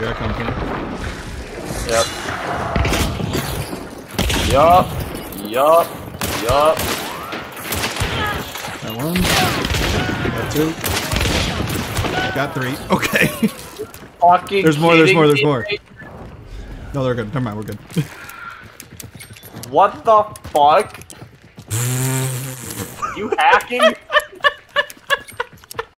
Yep. Yup. Yup. Yup. Got one. Got two. Got three. Okay. Fucking There's more, there's more, there's more. no, they're good. Never mind, we're good. What the fuck? you hacking?